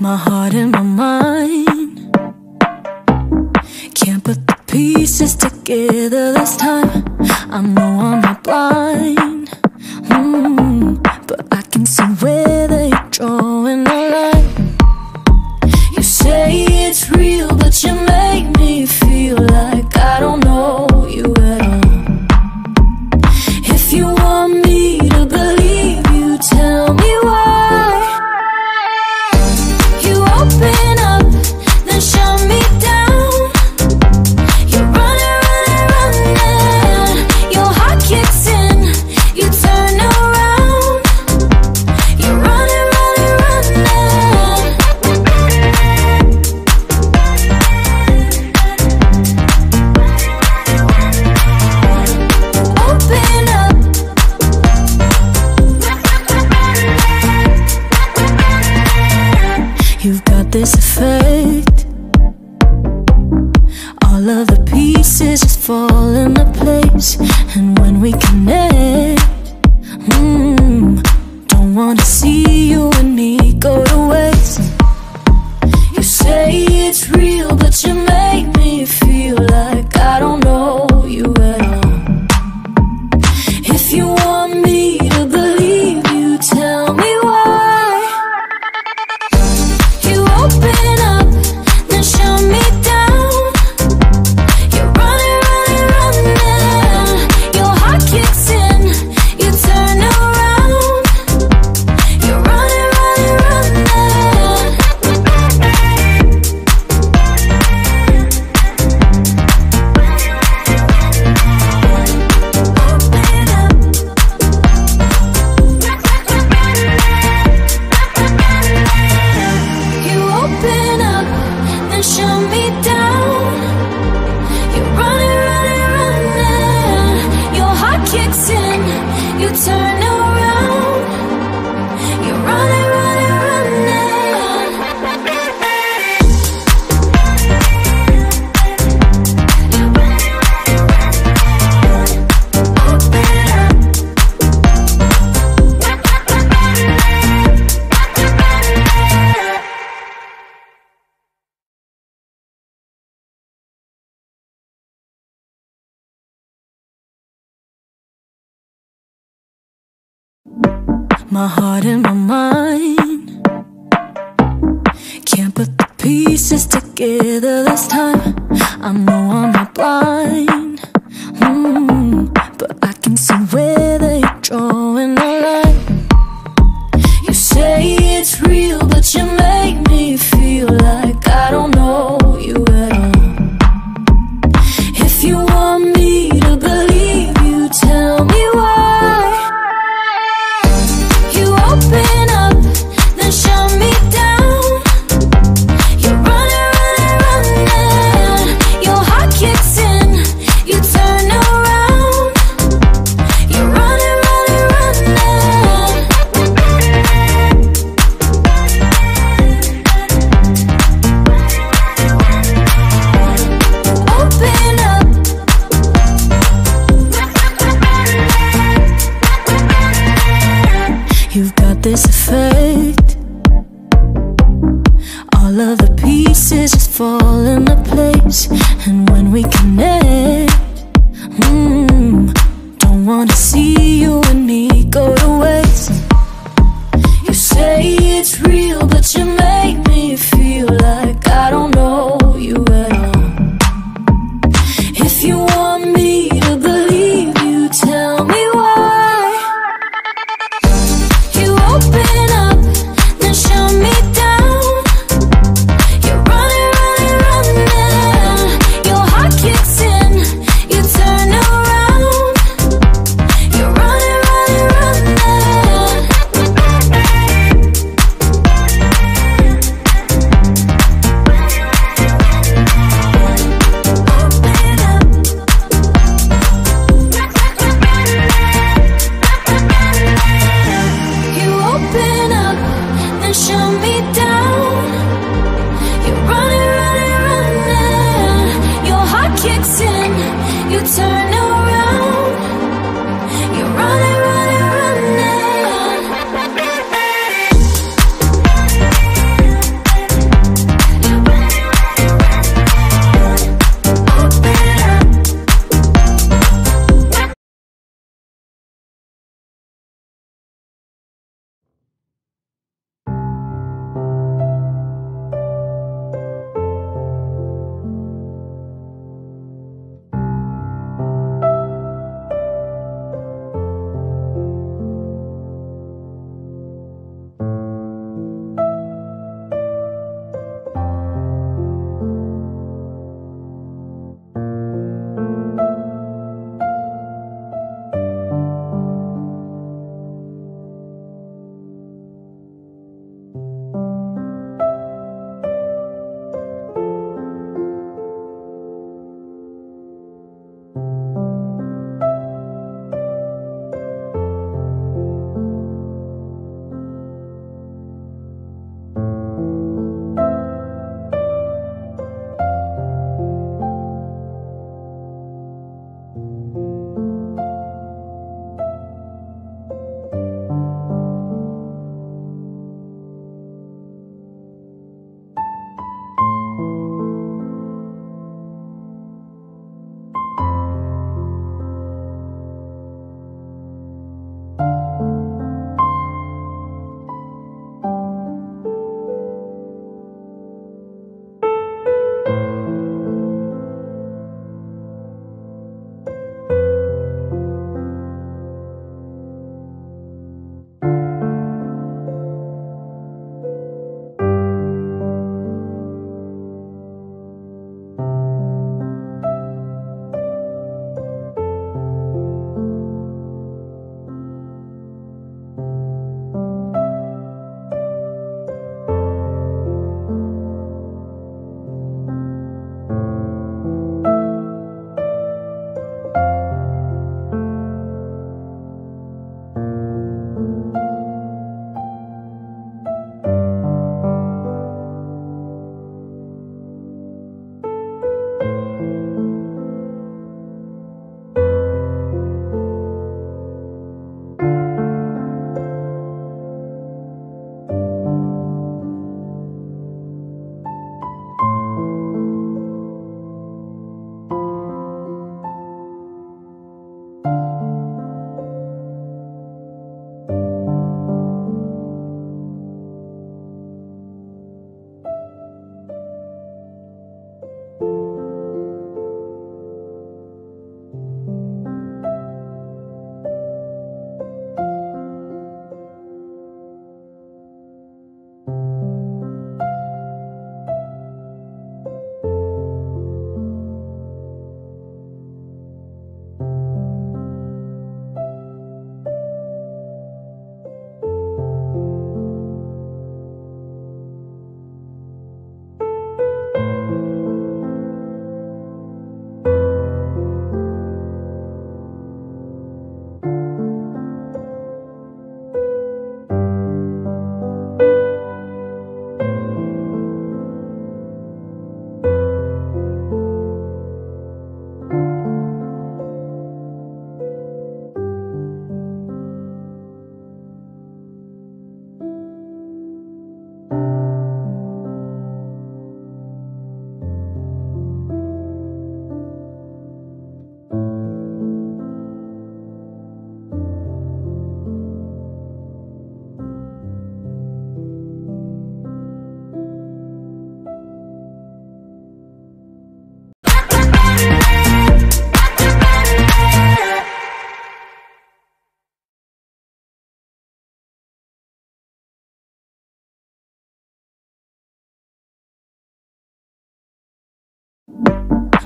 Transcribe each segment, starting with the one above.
my heart and my mind. Can't put the pieces together this time. I know I'm not blind, mm, but I can see where they're drawing the line. You say it's real, but you make me feel like I don't know you at all. If you my heart and my mind. Can't put the pieces together this time. I know I'm not blind. this effect. All of the pieces just fall into place, and when we connect.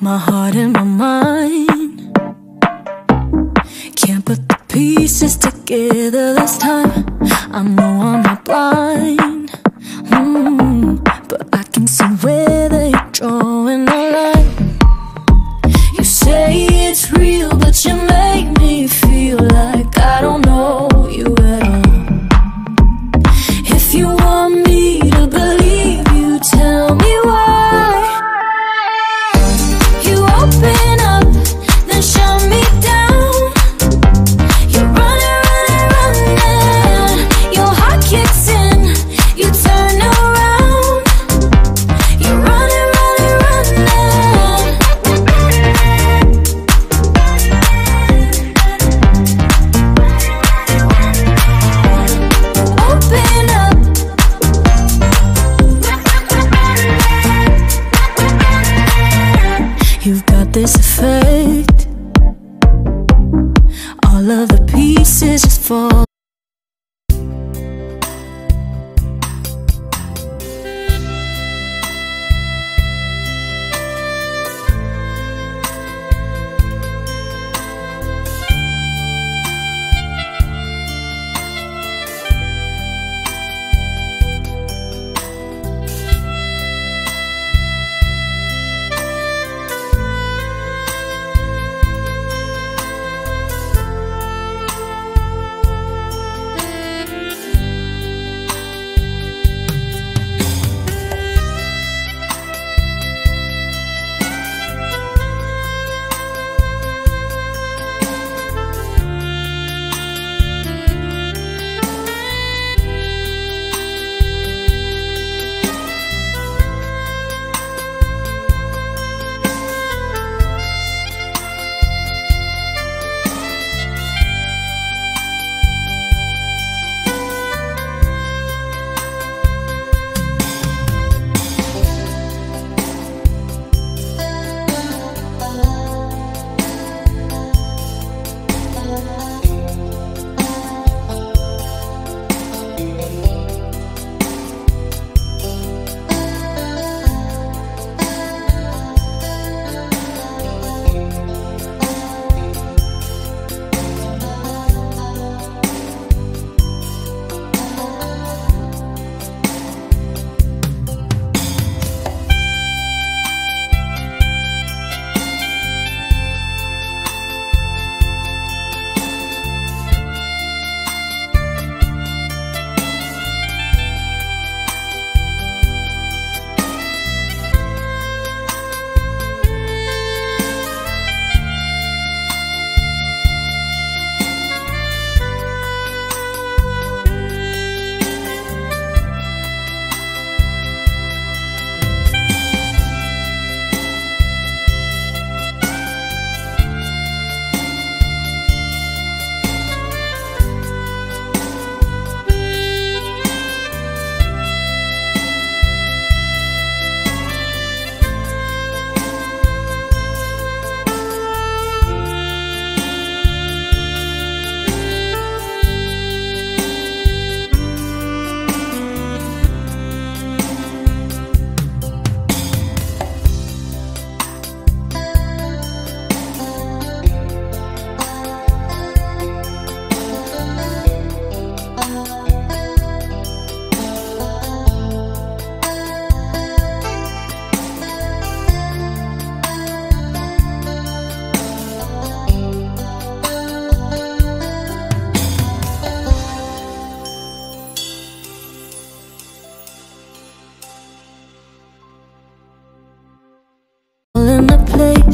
My heart and my mind. Can't put the pieces together this time. I know I'm not blind, mm, but I can see where they're drawing the line. You say it's real, but you make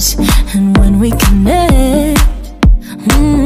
and when we connect, mm,